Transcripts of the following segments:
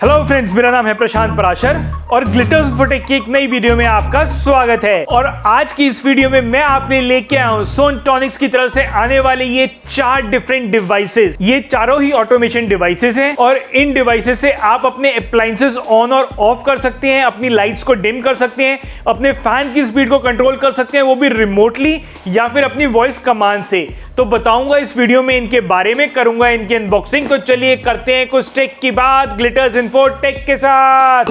Hello friends मेरा नाम है प्रशांत पराशर और ग्लिटर्स फोटेक की एक नई वीडियो में आपका स्वागत है। और आज की इस वीडियो में मैं आपने लेके आया हूँ सोनटॉनिक्स की तरफ़ से आने वाले ये चार डिफरेंट डिवाइसेस ये चारों ही ऑटोमेशन डिवाइसेस हैं और इन डिवाइसेस से आप अपने अप्लायंसेस ऑन और ऑफ़ कर सकते हैं, अपनी लाइट्स को डिम कर सकते हैं, अपने फ़ैन की स्पीड को कंट्रोल कर सकते हैं, वो भी रिमोटली या फिर अपनी वॉइस कमांड से। तो बताऊँगा इस वीडियो में इनके बारे में, करूँगा इनकी अनबॉक्सिंग तो चलिए करते हैं कुछ टेक की बात ग्लिटर्स इन्फोटेक के साथ।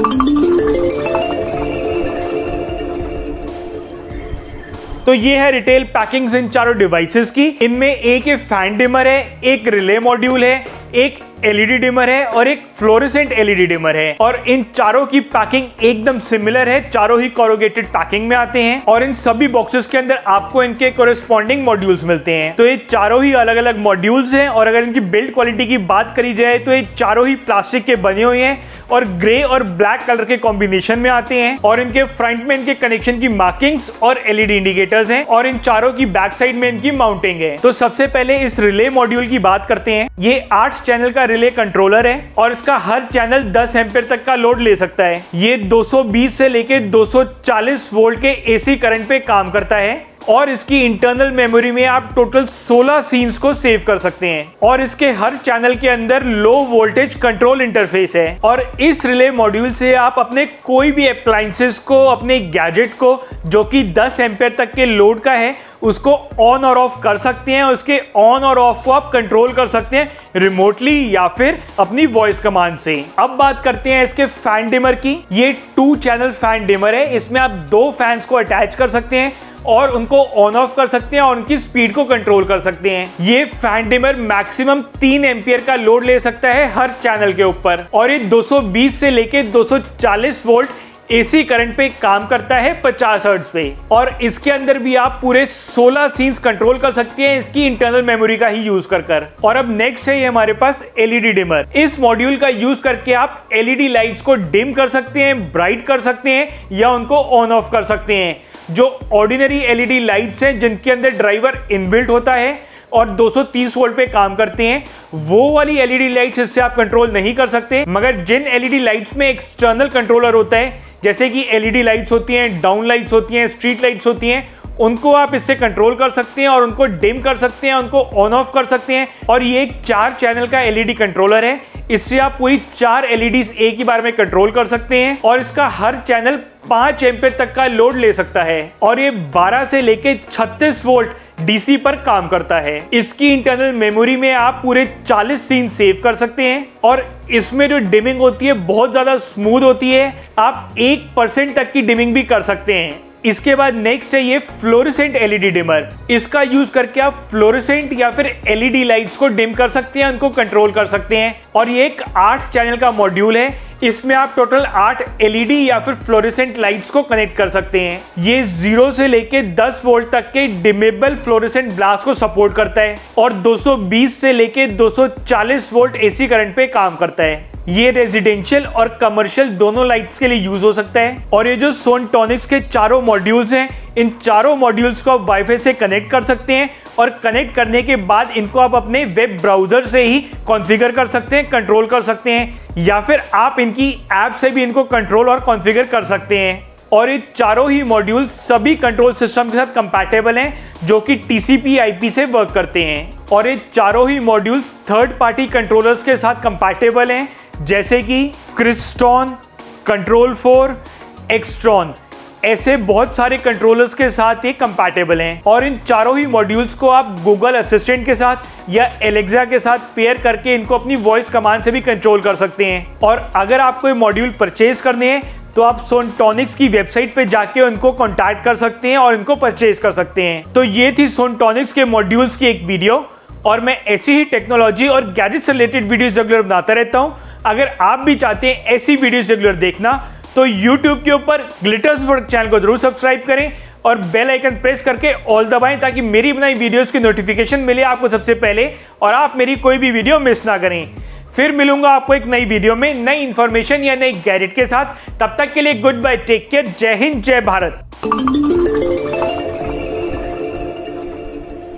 तो ये है रिटेल पैकिंग्स इन चारों डिवाइसेस की। इनमें एक फ़ैन डिमर है, एक रिले मॉड्यूल है, एक एलईडी डिमर है और एक फ्लोरेसेंट एलईडी डिमर है। और इन चारों की पैकिंग एकदम सिमिलर है। चारों ही कॉरोगेटेड पैकिंग में आते हैं और इन सभी बॉक्सेस के अंदर आपको इनके कोरेस्पॉन्डिंग मॉड्यूल्स मिलते हैं। तो ये चारों ही अलग अलग मॉड्यूल्स हैं और अगर इनकी बिल्ड क्वालिटी की बात करी जाए तो ये चारों ही प्लास्टिक के बने हुए हैं और ग्रे और ब्लैक कलर के कॉम्बिनेशन में आते हैं और इनके फ्रंट में इनके कनेक्शन की मार्किंग्स और एलईडी इंडिकेटर्स हैं और इन चारों की बैक साइड में इनकी माउंटिंग है। तो सबसे पहले इस रिले मॉड्यूल की बात करते हैं। ये आठ चैनल का रिले कंट्रोलर है और इसका हर चैनल 10 एम्पेयर तक का लोड ले सकता है। ये 220 से लेके 240 वोल्ट के एसी करंट पे काम करता है। और इसकी इंटरनल मेमोरी में आप टोटल 16 सीन्स को सेव कर सकते हैं। और इसके हर चैनल के अंदर लो वोल्टेज कंट्रोल इंटरफेस है। और इस रिले मॉड्यूल से आप अपने कोई भी अप्लाइंसेस को, अपने गैजेट को, जो कि 10 एम्पेयर तक के लोड का है, उसको ऑन और ऑफ़ कर सकते हैं। उसके ऑन और ऑफ़ को आप कंट्रोल कर सकते हैं रिमोटली या फिर अपनी वॉइस कमांड से। अब बात करते हैं इसके फ़ैन डिमर की। ये टू चैनल फ़ैन डिमर है। इसमें आप दो फैंस को अटैच कर सकते हैं। और उनको ऑन ऑफ़ कर सकते हैं और उनकी स्पीड को कंट्रोल कर सकते हैं। ये फ़ैन डिमर मैक्सिमम तीन एम्पियर का लोड ले सकता है हर चैनल के ऊपर। और ये 220 से लेके 240 वोल्ट एसी करंट पे काम करता है 50 हर्ट्ज पे। और इसके अंदर भी आप पूरे 16 सीन्स कंट्रोल कर सकते हैं इसकी इंटरनल मेमोरी का ही यूज़ कर कर। और अब नेक्स्ट है ये हमारे पास एलईडी डिमर इस मॉड्यूल का यूज़ करके आप एलईडी लाइट्स को डिम कर सकते हैं ब्राइट कर सकते हैं या उनको ऑन ऑफ़ कर सकते हैं। जो ऑर्डिनरी एलईडी लाइट्स हैं, जिनके अंदर ड्राइवर इनबिल्ट होता है और 230 वोल्ट पे काम करते हैं। वो वाली एलईडी लाइट्स इससे आप कंट्रोल नहीं कर सकते। मगर जिन एलईडी लाइट्स में एक्सटर्नल कंट्रोलर होता है, जैसे कि एलईडी लाइट्स होती हैं डाउन लाइट्स होती हैं स्ट्रीट लाइट्स होती हैं, उनको आप इससे कंट्रोल कर सकते हैं और उनको डिम कर सकते हैं, उनको ऑन ऑफ़ कर सकते हैं। और ये एक चार चैनल का एलईडी कंट्रोलर है। इससे आप पूरी चार एलईडीज एक ही बार में कंट्रोल कर सकते हैं और इसका हर चैनल पाँच एम्पेयर तक का लोड ले सकता है। और ये 12 से लेके 36 वोल्ट डीसी पर काम करता है। इसकी इंटरनल मेमोरी में आप पूरे 40 सीन सेव कर सकते हैं और इसमें जो डिमिंग होती है, बहुत ज़्यादा स्मूथ होती है। आप एक परसेंट तक की डिमिंग भी कर सकते हैं। इसके बाद नेक्स्ट है ये फ्लोरिसेंट एलईडी डिमर इसका यूज़ करके आप फ्लोरिसेंट या फिर एलईडी लाइट्स को डिम कर सकते हैं उनको कंट्रोल कर सकते हैं। और ये एक आठ चैनल का मॉड्यूल है। इसमें आप टोटल आठ एलईडी या फिर फ्लोरेसेंट लाइट्स को कनेक्ट कर सकते हैं। ये ज़ीरो से लेके 10 वोल्ट तक के डिमेबल फ्लोरेसेंट ब्लास्ट को सपोर्ट करता है। और 220 से लेके 240 वोल्ट एसी करंट पे काम करता है। ये रेजिडेंशियल और कमर्शियल दोनों लाइट्स के लिए यूज़ हो सकता है। और ये जो सोनटॉनिक्स के चारों मॉड्यूल्स हैं, इन चारों मॉड्यूल्स को आप वाईफाई से कनेक्ट कर सकते हैं और कनेक्ट करने के बाद इनको आप अपने वेब ब्राउज़र से ही कॉन्फ़िगर कर सकते हैं कंट्रोल कर सकते हैं, या फिर आप इनकी ऐप से भी इनको कंट्रोल और कॉन्फ़िगर कर सकते हैं। और ये चारों ही मॉड्यूल सभी कंट्रोल सिस्टम के साथ कंपैटिबल हैं, जो कि TCP IP से वर्क करते हैं। और ये चारों ही मॉड्यूल्स थर्ड पार्टी कंट्रोलर्स के साथ कंपैटिबल हैं जैसे कि क्रिस्टॉन कंट्रोल फोर एक्सट्रॉन ऐसे बहुत सारे कंट्रोलर्स के साथ ये कंपैटिबल हैं। और इन चारों ही मॉड्यूल्स को आप गूगल असिस्टेंट के साथ या एलेक्सा के साथ पेयर करके इनको अपनी वॉइस कमांड से भी कंट्रोल कर सकते हैं। और अगर आपको ये मॉड्यूल परचेज करने हैं तो आप सोनटॉनिक्स की वेबसाइट पे जाके उनको कॉन्टैक्ट कर सकते हैं और इनको परचेज कर सकते हैं। तो ये थी सोनटॉनिक्स के मॉड्यूल्स की एक वीडियो और मैं ऐसी ही टेक्नोलॉजी और गैजेट से रिलेटेड वीडियोस रेगुलर बनाता रहता हूँ। अगर आप भी चाहते हैं ऐसी वीडियोस रेगुलर देखना तो YouTube के ऊपर ग्लिटर्स वर्क चैनल को ज़रूर सब्सक्राइब करें और बेल आइकन प्रेस करके ऑल दबाएँ ताकि मेरी बनाई वीडियोस की नोटिफिकेशन मिले आपको सबसे पहले और आप मेरी कोई भी वीडियो मिस ना करें। फिर मिलूँगा आपको एक नई वीडियो में नई इन्फॉर्मेशन या नई गैजेट के साथ। तब तक के लिए गुड बाय टेक केयर जय हिंद, जय भारत।